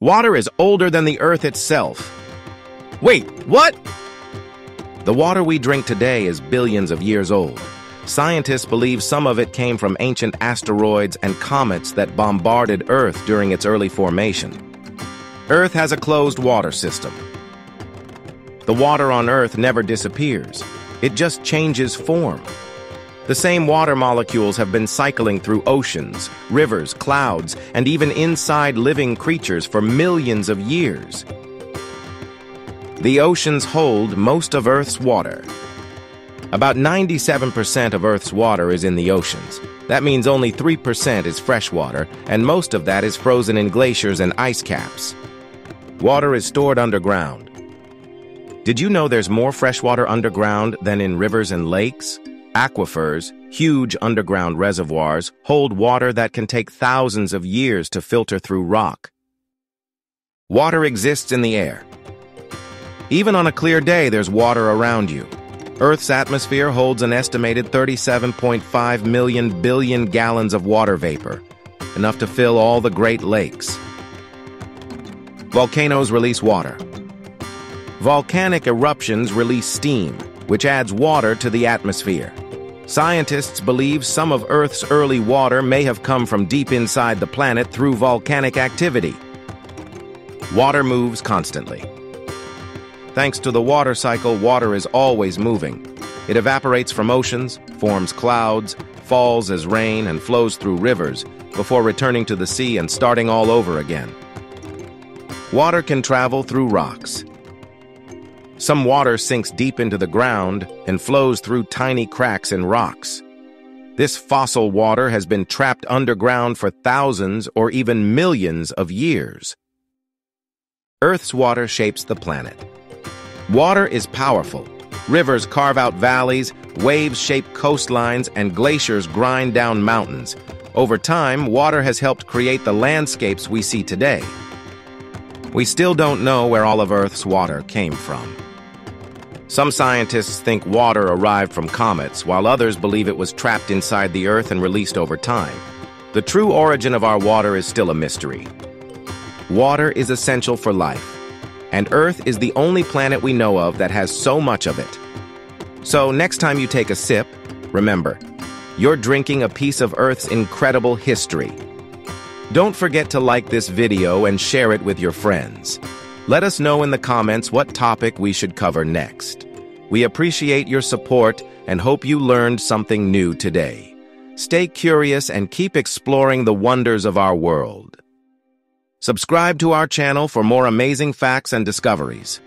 Water is older than the Earth itself. Wait, what? The water we drink today is billions of years old. Scientists believe some of it came from ancient asteroids and comets that bombarded Earth during its early formation. Earth has a closed water system. The water on Earth never disappears. It just changes form. The same water molecules have been cycling through oceans, rivers, clouds, and even inside living creatures for millions of years. The oceans hold most of Earth's water. About 97% of Earth's water is in the oceans. That means only 3% is fresh water, and most of that is frozen in glaciers and ice caps. Water is stored underground. Did you know there's more fresh water underground than in rivers and lakes? Aquifers, huge underground reservoirs, hold water that can take thousands of years to filter through rock. Water exists in the air. Even on a clear day, there's water around you. Earth's atmosphere holds an estimated 37.5 million billion gallons of water vapor, enough to fill all the Great Lakes. Volcanoes release water. Volcanic eruptions release steam, which adds water to the atmosphere. Scientists believe some of Earth's early water may have come from deep inside the planet through volcanic activity. Water moves constantly. Thanks to the water cycle, water is always moving. It evaporates from oceans, forms clouds, falls as rain, and flows through rivers, before returning to the sea and starting all over again. Water can travel through rocks. Some water sinks deep into the ground and flows through tiny cracks in rocks. This fossil water has been trapped underground for thousands or even millions of years. Earth's water shapes the planet. Water is powerful. Rivers carve out valleys, waves shape coastlines, and glaciers grind down mountains. Over time, water has helped create the landscapes we see today. We still don't know where all of Earth's water came from. Some scientists think water arrived from comets, while others believe it was trapped inside the Earth and released over time. The true origin of our water is still a mystery. Water is essential for life, and Earth is the only planet we know of that has so much of it. So next time you take a sip, remember, you're drinking a piece of Earth's incredible history. Don't forget to like this video and share it with your friends. Let us know in the comments what topic we should cover next. We appreciate your support and hope you learned something new today. Stay curious and keep exploring the wonders of our world. Subscribe to our channel for more amazing facts and discoveries.